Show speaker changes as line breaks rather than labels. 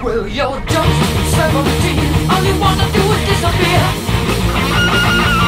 You're just 17. All you wanna do is disappear.